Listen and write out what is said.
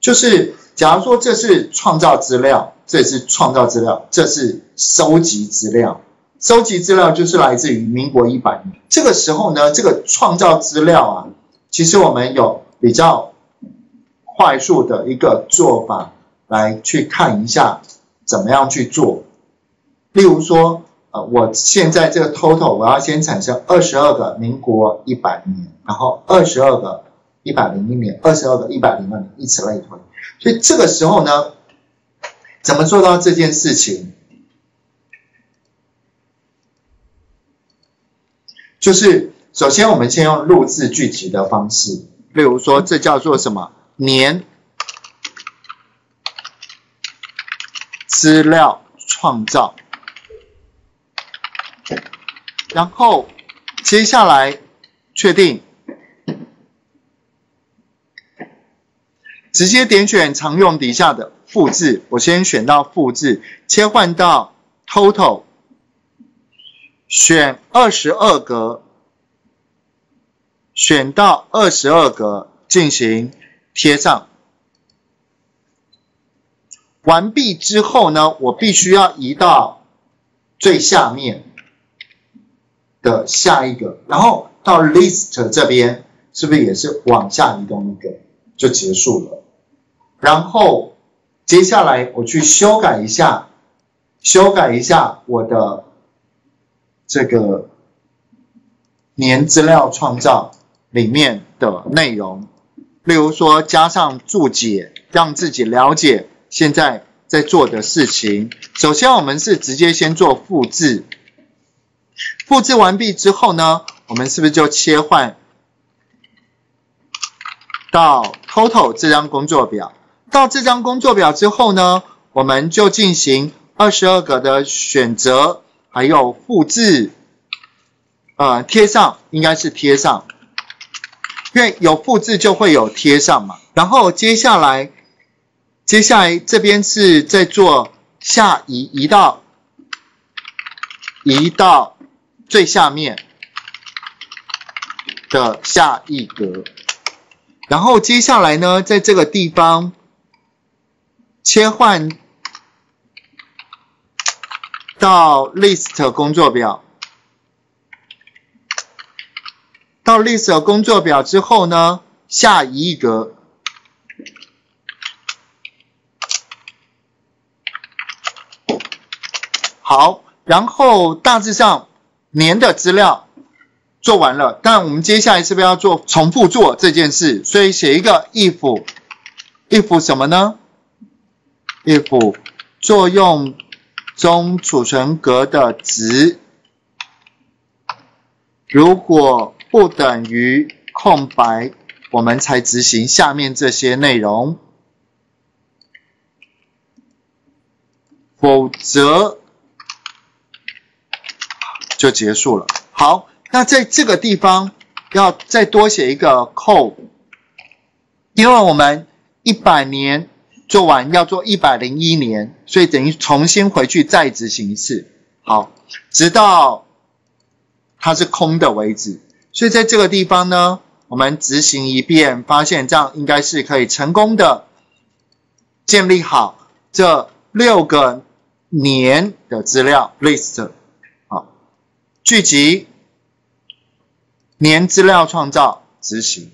就是假如说这是创造资料，这是创造资料，这是收集资料。收集资料就是来自于民国一百年。这个时候呢，这个创造资料啊，其实我们有比较快速的一个做法来去看一下怎么样去做。例如说，呃，我现在这个 total 我要先产生二十二个民国一百年，然后二十二个一百零一年，二十二个一百零二年，以此类推。所以这个时候呢，怎么做到这件事情？就是首先我们先用录制具体的方式，例如说这叫做什么年资料创造，然后接下来确定，直接点选常用底下的复制，我先选到复制，切换到 Total。选二十二格，选到二十二格进行贴上。完毕之后呢，我必须要移到最下面的下一个，然后到 list 这边，是不是也是往下移动一个就结束了？然后接下来我去修改一下，修改一下我的。这个年资料创造里面的内容，例如说加上注解，让自己了解现在在做的事情。首先，我们是直接先做复制，复制完毕之后呢，我们是不是就切换到 Total 这张工作表？到这张工作表之后呢，我们就进行二十二个的选择。还有复制，呃，贴上应该是贴上，因为有复制就会有贴上嘛。然后接下来，接下来这边是在做下移，移到移到最下面的下一格。然后接下来呢，在这个地方切换。到 list 工作表，到 list 工作表之后呢，下一格，好，然后大致上年的资料做完了，但我们接下来是不是要做重复做这件事？所以写一个 if，if 什么呢？if 作用。中储存格的值如果不等于空白，我们才执行下面这些内容，否则就结束了。好，那在这个地方要再多写一个扣因为我们一百年。做完要做一百零一年，所以等于重新回去再执行一次，好，直到它是空的为止。所以在这个地方呢，我们执行一遍，发现这样应该是可以成功的建立好这六个年的资料 list，好，聚集年资料创造执行。